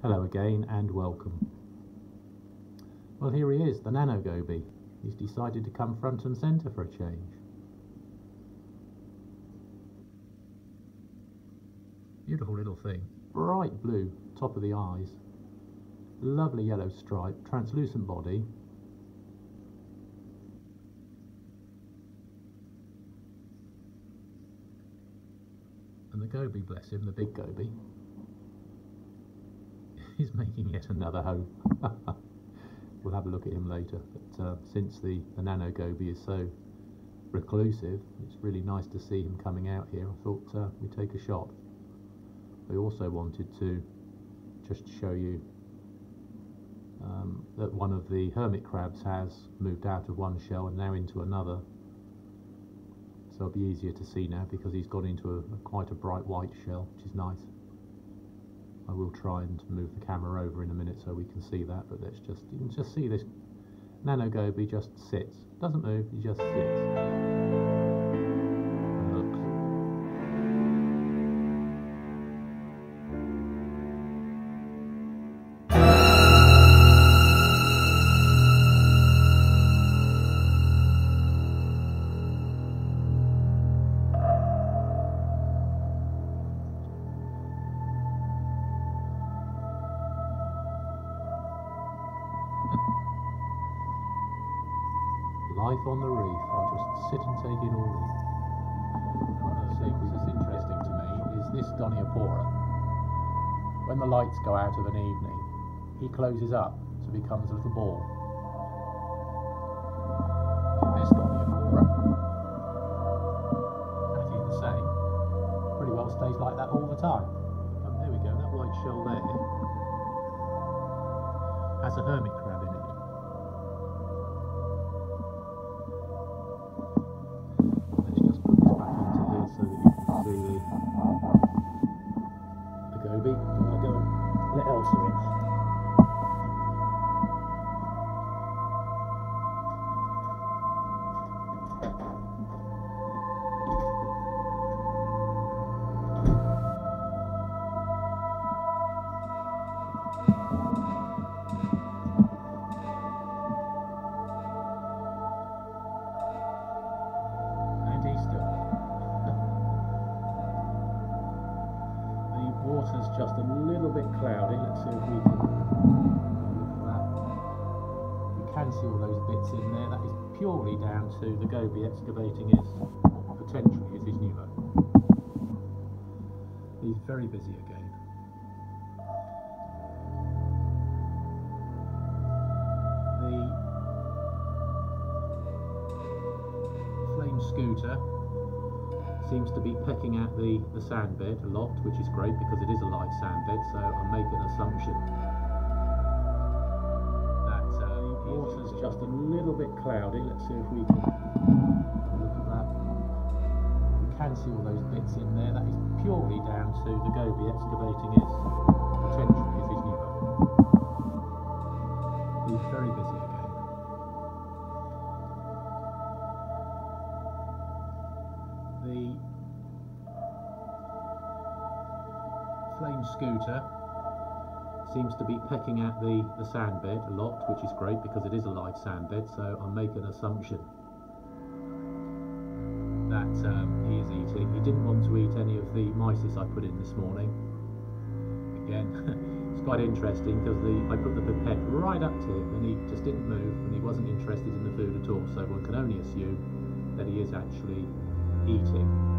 Hello again and welcome. Well, here he is, the Nano Goby. He's decided to come front and centre for a change. Beautiful little thing. Bright blue, top of the eyes. Lovely yellow stripe, translucent body. And the Goby, bless him, the big Goby, making yet another home. we'll have a look at him later. But uh, since the, the Nano Goby is so reclusive, it's really nice to see him coming out here. I thought uh, we'd take a shot. I also wanted to just show you um, that one of the hermit crabs has moved out of one shell and now into another. So it'll be easier to see now because he's got into a, a quite a bright white shell, which is nice. I will try and move the camera over in a minute so we can see that, but let's just, you can just see this Nano Goby just sits. Doesn't move, he just sits. Life on the reef. I'll just sit and take it all in. One of the things that's interesting to me is this Goniopora. When the lights go out of an evening, he closes up, so becomes a little ball. This Goniopora, exactly the same, pretty well stays like that all the time. Um, there we go, that white shell there has a hermit crab in it. See all those bits in there. That is purely down to the Goby excavating his, potentially, is his new home. He's very busy again. The flame scooter seems to be pecking at the, the sand bed a lot, which is great because it is a light sand bed, so I make an assumption just a little bit cloudy. Let's see if we can look at that. You can see all those bits in there. That is purely down to the Goby excavating his, potentially, is his new. He's very busy again. the flame scooter seems to be pecking at the, the sand bed a lot, which is great because it is a live sand bed, so I make an assumption that um, he is eating. He didn't want to eat any of the mysis I put in this morning. Again, it's quite interesting because the I put the pipette right up to him and he just didn't move and he wasn't interested in the food at all, so one can only assume that he is actually eating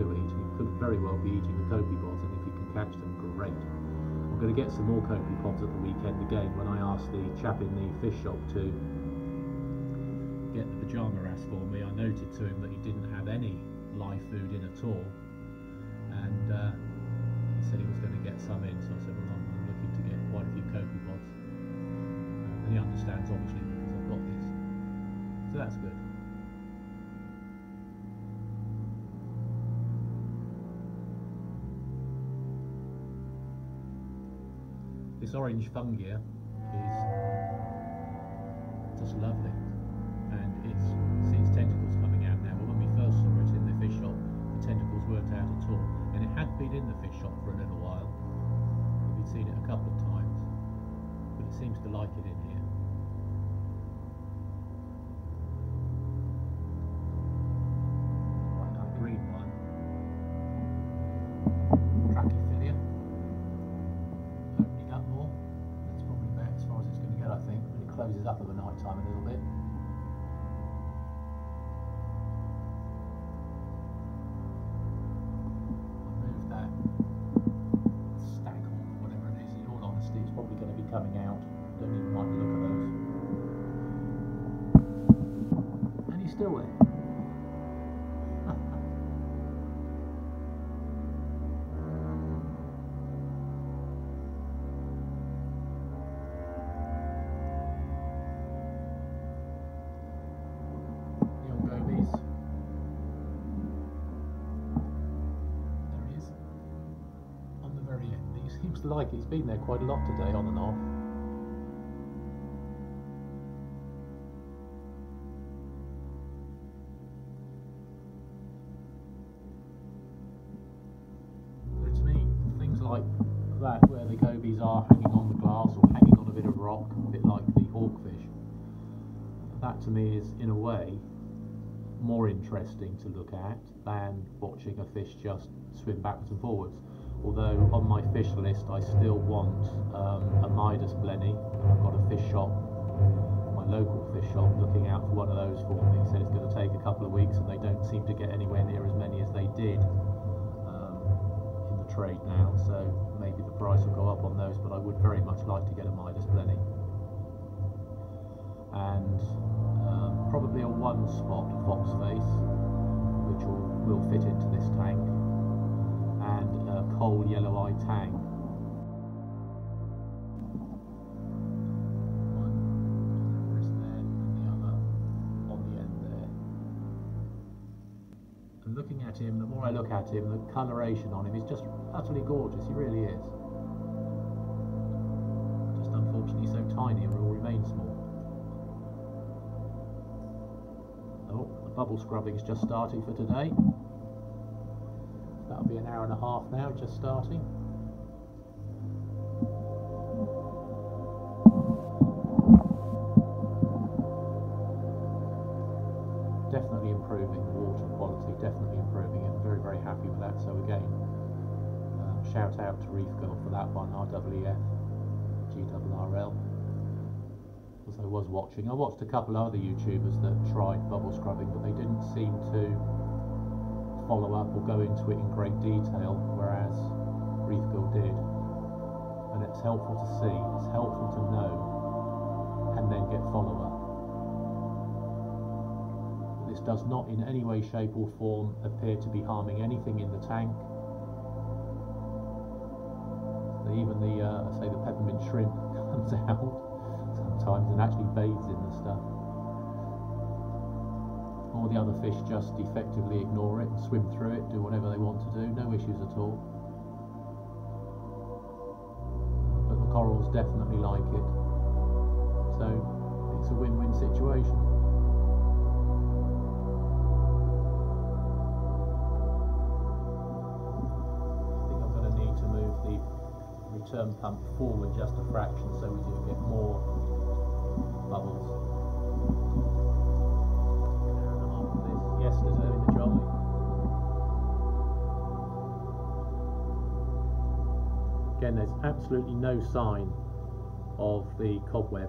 to eat. He could very well be eating the copepods, and if he can catch them, great. I'm going to get some more copepods at the weekend again when I asked the chap in the fish shop to get the pajama wrasse for me. I noted to him that he didn't have any live food in at all, and uh, he said he was going to get some in. So I said, well, I'm, looking to get quite a few copepods and he understands obviously because I've got this. So that's good. this orange fungus is just lovely. And it's seen tentacles coming out now. But when we first saw it in the fish shop, the tentacles weren't out at all. And it had been in the fish shop for a little while. We've seen it a couple of times. But it seems to like it in here. Time a little bit. I moved that staghorn, whatever it is. In all honesty, it's probably going to be coming out. Don't even like the look of those. And he's still there. Like. He's been there quite a lot today, on and off. To me, things like that, where the gobies are hanging on the glass or hanging on a bit of rock, a bit like the hawkfish, that to me is, in a way, more interesting to look at than watching a fish just swim backwards and forwards. Although on my fish list, I still want um, a Midas blenny. I've got a fish shop, my local fish shop, looking out for one of those for me. Said it's going to take a couple of weeks, and they don't seem to get anywhere near as many as they did um, in the trade now. So maybe the price will go up on those, but I would very much like to get a Midas blenny. And um, probably a one spot fox face, which will, will fit into this tank, and a Kole yellow eye tang. And looking at him, the more I look at him, the coloration on him is just utterly gorgeous. He really is. Just unfortunately so tiny and will remain small. Oh, the bubble scrubbing's just starting for today. That'll be an hour and a half now, just starting. Definitely improving the water quality, definitely improving it. Very, very happy with that. So again, um, shout out to Reefgrrl for that one, RWF, GWRL. as I was watching. I watched a couple of other YouTubers that tried bubble scrubbing, but they didn't seem to follow up or go into it in great detail, whereas Reefgrrl did. And it's helpful to see, it's helpful to know, and then get follow up. This does not in any way, shape, or form appear to be harming anything in the tank. Even the, uh, say, the peppermint shrimp comes out sometimes and actually bathes in the stuff. All the other fish just effectively ignore it, and swim through it, do whatever they want to do, no issues at all. But the corals definitely like it. So it's a win-win situation. I think I'm going to need to move the return pump forward just a fraction so we do get more bubbles. Again, there's absolutely no sign of the cobweb.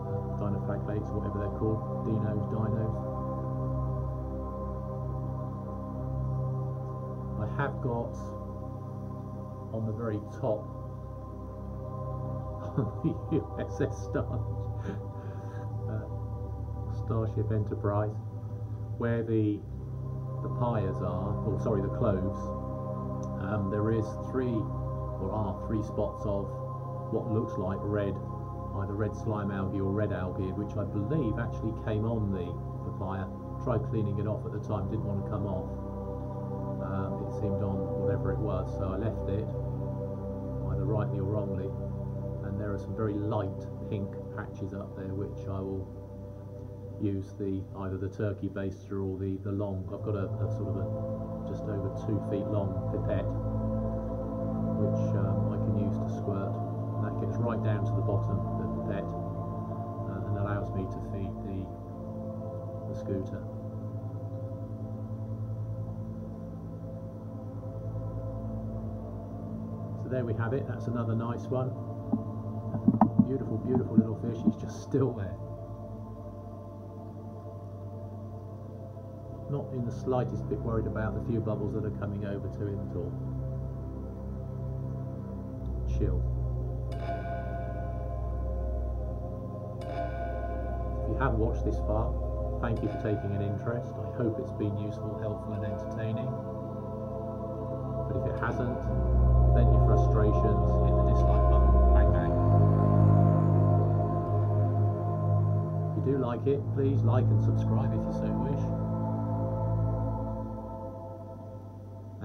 Uh, Dinoflagellates, whatever they're called, dinos, dinos. I have got on the very top of the USS Star, uh, Starship Enterprise, where the pyres are, or sorry, the cloves. Um, there is three, or are three spots of what looks like red, either red slime algae or red algae, which I believe actually came on the pyre. Tried cleaning it off at the time, didn't want to come off um, it seemed on whatever it was, so I left it, either rightly or wrongly, and there are some very light pink patches up there which I will use the either the turkey baster or the, the long. I've got a, a sort of a just over two feet long pipette which um, I can use to squirt and that gets right down to the bottom of the pipette uh, and allows me to feed the, the scooter. So there we have it, that's another nice one. Beautiful, beautiful little fish, he's just still there. Not in the slightest bit worried about the few bubbles that are coming over to him at all. Chill. If you have watched this far, thank you for taking an interest. I hope it's been useful, helpful and entertaining. But if it hasn't, vent your frustrations, hit the dislike button, bang bang. If you do like it, please like and subscribe if you so wish.